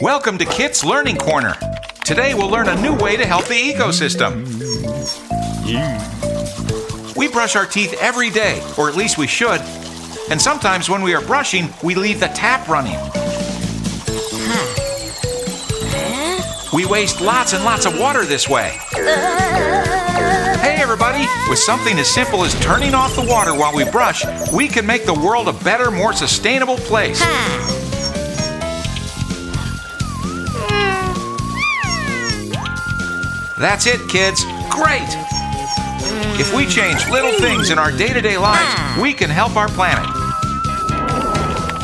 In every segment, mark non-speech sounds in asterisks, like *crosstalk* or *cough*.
Welcome to Kit's Learning Corner. Today we'll learn a new way to help the ecosystem. We brush our teeth every day, or at least we should. And sometimes when we are brushing, we leave the tap running. We waste lots and lots of water this way. Hey everybody! With something as simple as turning off the water while we brush, we can make the world a better, more sustainable place. That's it, kids. Great! If we change little things in our day to day lives, we can help our planet.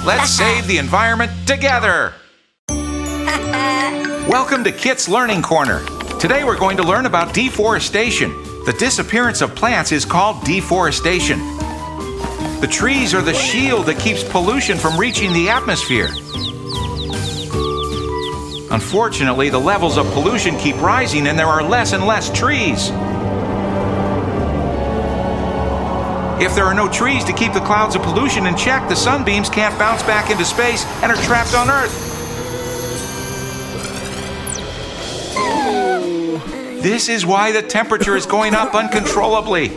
Let's save the environment together! *laughs* Welcome to Kit's Learning Corner. Today we're going to learn about deforestation. The disappearance of plants is called deforestation. The trees are the shield that keeps pollution from reaching the atmosphere. Unfortunately, the levels of pollution keep rising and there are less and less trees. If there are no trees to keep the clouds of pollution in check, the sunbeams can't bounce back into space and are trapped on Earth. This is why the temperature is going up uncontrollably.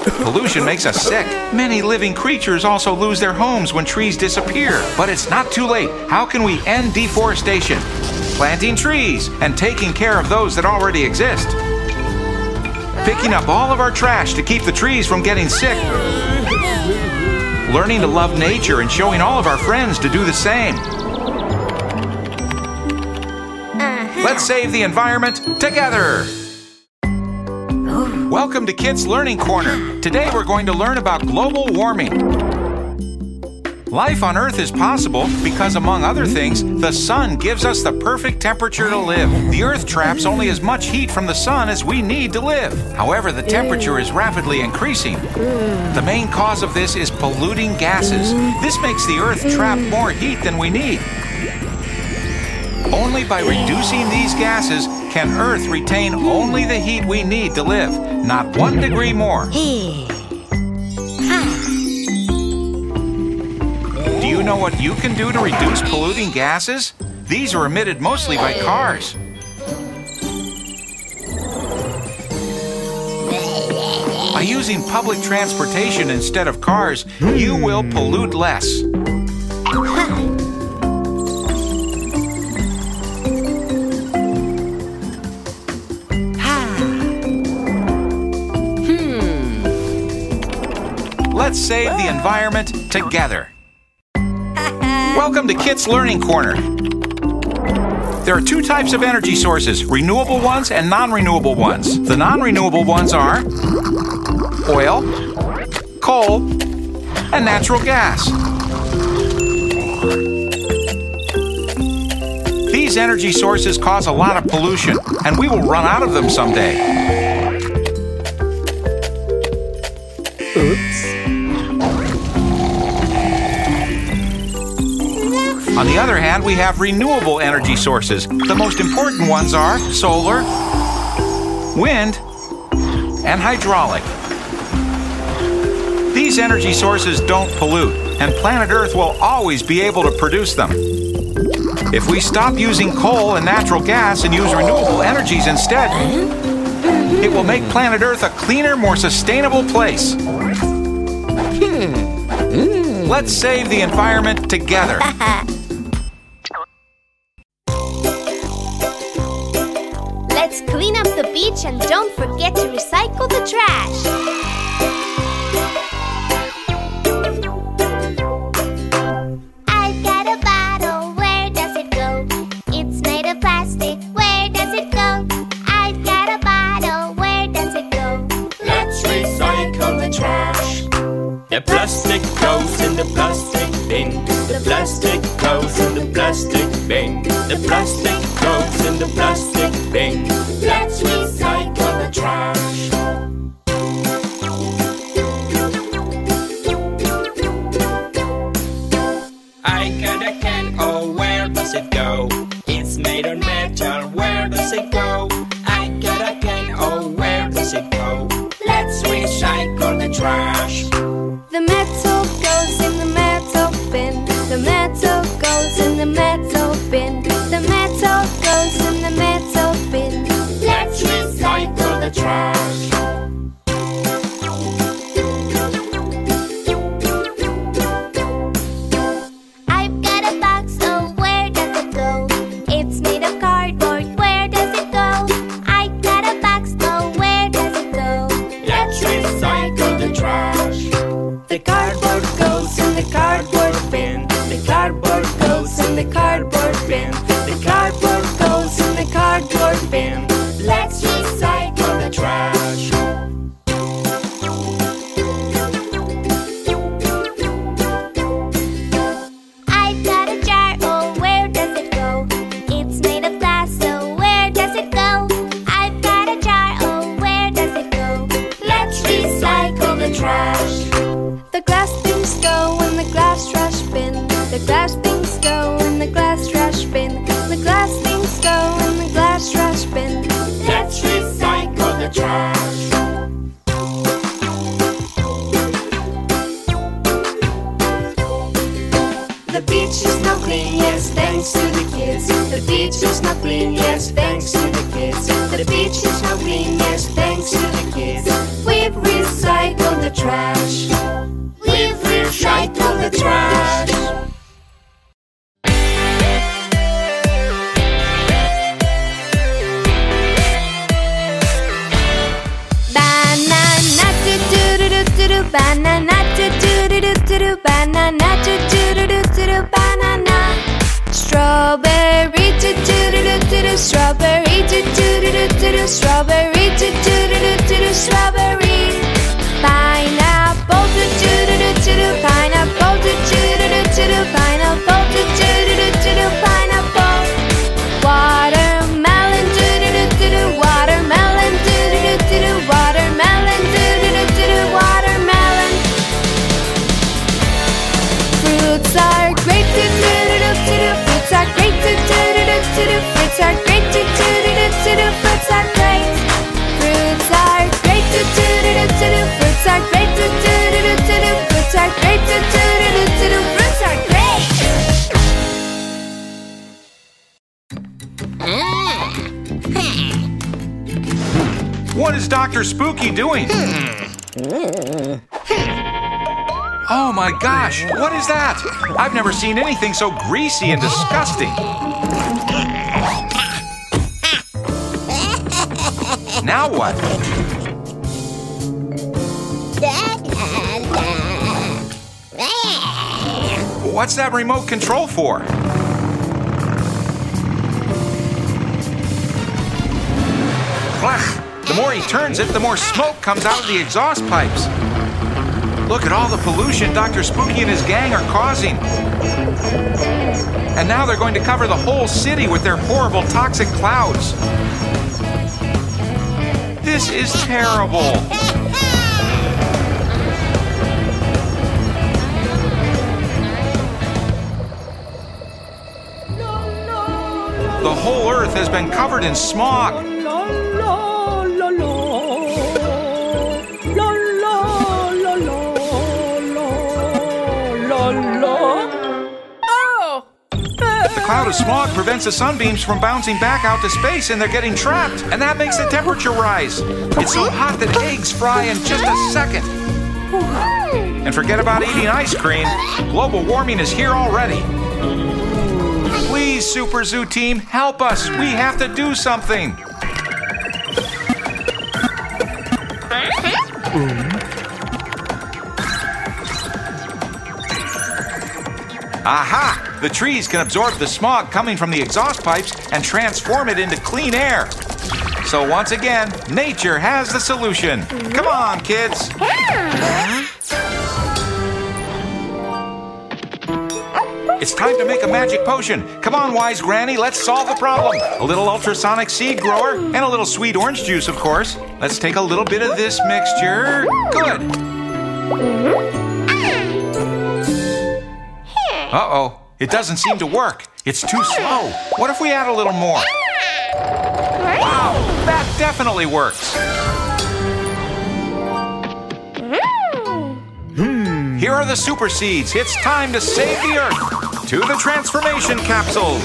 Pollution makes us sick. Many living creatures also lose their homes when trees disappear. But it's not too late. How can we end deforestation? Planting trees and taking care of those that already exist. Picking up all of our trash to keep the trees from getting sick. Learning to love nature and showing all of our friends to do the same. Uh-huh. Let's save the environment together. Welcome to Kit's Learning Corner. Today we're going to learn about global warming. Life on Earth is possible because, among other things, the sun gives us the perfect temperature to live. The Earth traps only as much heat from the sun as we need to live. However, the temperature is rapidly increasing. The main cause of this is polluting gases. This makes the Earth trap more heat than we need. Only by reducing these gases can Earth retain only the heat we need to live, not one degree more. Do you know what you can do to reduce polluting gases? These are emitted mostly by cars. By using public transportation instead of cars, you will pollute less. Let's save the environment together. *laughs* Welcome to Kit's Learning Corner. There are two types of energy sources renewable ones and non renewable ones. The non renewable ones are oil, coal, and natural gas. These energy sources cause a lot of pollution, and we will run out of them someday. Oops. The other hand, we have renewable energy sources. The most important ones are solar, wind, and hydraulic. These energy sources don't pollute, and planet Earth will always be able to produce them. If we stop using coal and natural gas and use renewable energies instead, it will make planet Earth a cleaner, more sustainable place. Hmm. Let's save the environment together. *laughs* does it go? I got a can, oh where does it go? Let's recycle the trash. The metal goes in the metal bin. The metal goes in the metal the The glass things go in the glass trash bin. The glass things go in the glass trash bin. Let's recycle the trash. The beach is now clean, yes, thanks to the kids. The beach is now clean, yes, thanks to the kids. The beach is now clean, yes, thanks to the kids. We've recycled the trash. We've recycled the trash. Banana do do do do do do banana do do do do do do banana. Strawberry do do do do do do strawberry do do do do do do strawberry do do do do do do strawberry What is Dr. Spooky doing? Oh my gosh, what is that? I've never seen anything so greasy and disgusting. Now what? What's that remote control for? The more he turns it, the more smoke comes out of the exhaust pipes. Look at all the pollution Dr. Spooky and his gang are causing. And now they're going to cover the whole city with their horrible toxic clouds. This is terrible. The whole earth has been covered in smog. The cloud of smog prevents the sunbeams from bouncing back out to space and they're getting trapped. And that makes the temperature rise. It's so hot that eggs fry in just a second. And forget about eating ice cream. Global warming is here already. Please, Super Zoo team, help us. We have to do something. Aha! The trees can absorb the smog coming from the exhaust pipes and transform it into clean air. So once again, nature has the solution. Come on, kids. It's time to make a magic potion. Come on, wise granny, let's solve the problem. A little ultrasonic seed grower and a little sweet orange juice, of course. Let's take a little bit of this mixture. Good. Uh-oh, it doesn't seem to work. It's too slow. What if we add a little more? Wow, that definitely works. Hmm. Here are the super seeds. It's time to save the earth. To the transformation capsules.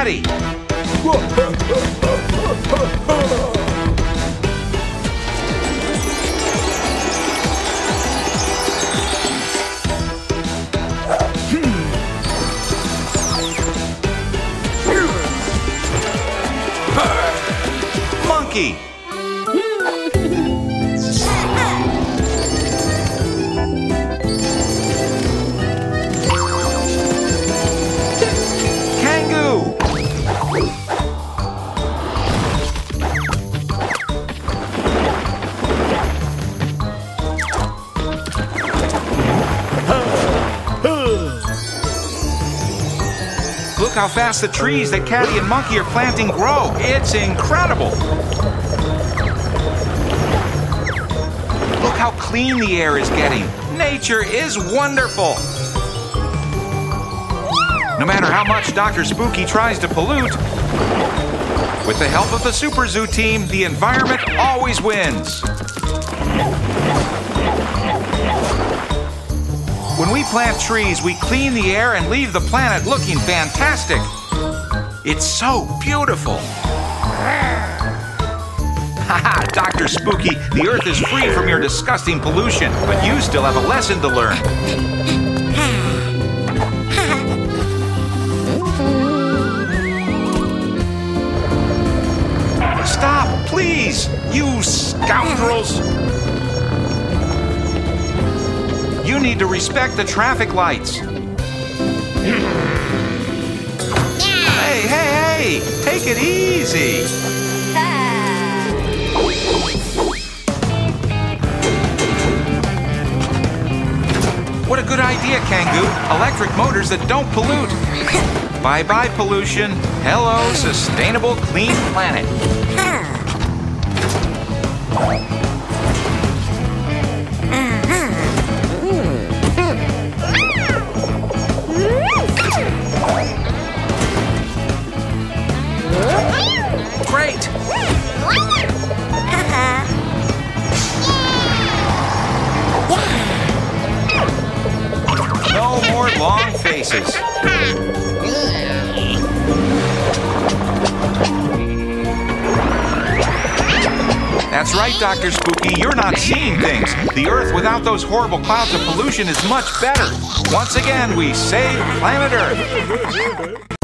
Daddy. Hmm. Monkey. How fast the trees that Caddy and Monkey are planting grow. It's incredible. Look how clean the air is getting. Nature is wonderful. No matter how much Dr. Spooky tries to pollute, with the help of the Super Zoo team, the environment always wins. When we plant trees, we clean the air and leave the planet looking fantastic. It's so beautiful. Haha, Dr. Spooky, the Earth is free from your disgusting pollution, but you still have a lesson to learn. *sighs* Stop, please, you scoundrels! Need to respect the traffic lights. Hey, hey, hey! Take it easy! What a good idea, Kangoo! Electric motors that don't pollute! Bye bye, pollution! Hello, sustainable, clean planet! Right, Dr. Spooky. You're not seeing things. The Earth without those horrible clouds of pollution is much better. Once again, we save planet Earth.